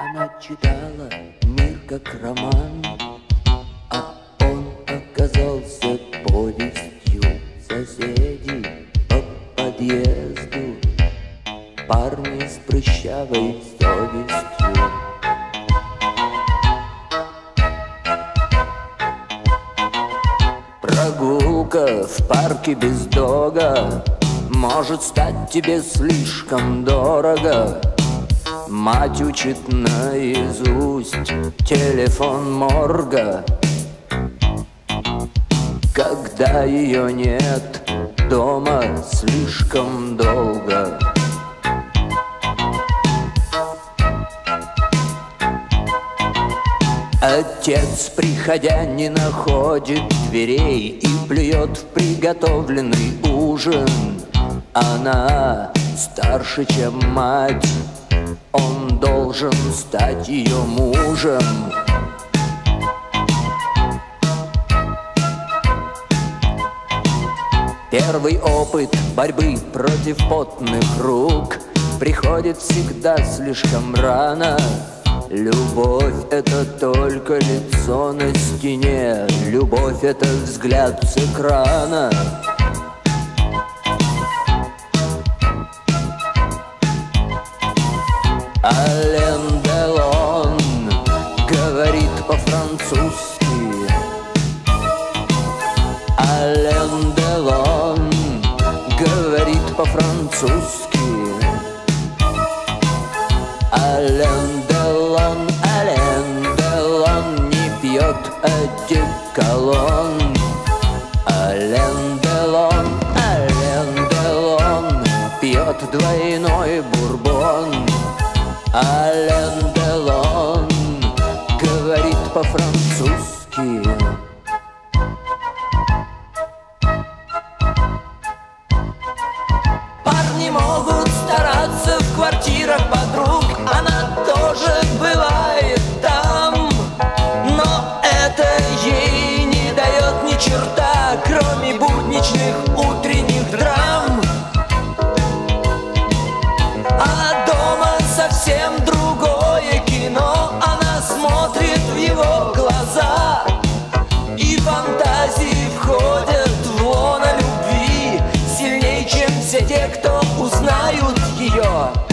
Она читала мир как роман, а он оказался повестью соседей по подъезду. Парни с прыщавой совестью. Прогулка в парке без дога Может стать тебе слишком дорого Мать учит наизусть телефон морга. Когда ее нет дома слишком долго. Отец, приходя, не находит дверей И плюет в приготовленный ужин. Она старше, чем мать Он должен стать ее мужем. Первый опыт борьбы против потных рук Приходит всегда слишком рано. Любовь — это только лицо на стене Любовь — это взгляд с экрана Ален Делон говорит по-французски. Ален Делон говорит по-французски. Ален Делон, Ален Делон не пьет одеколон. Ален Делон, Ален Делон пьет двойной бурбон Ален Делон говорит по-французски узнают ее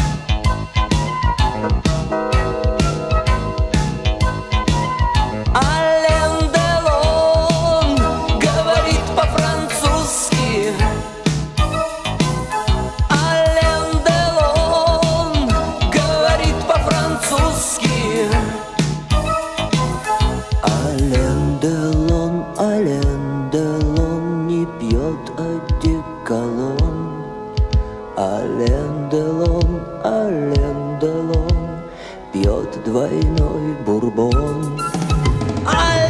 двойной бурбон. Ален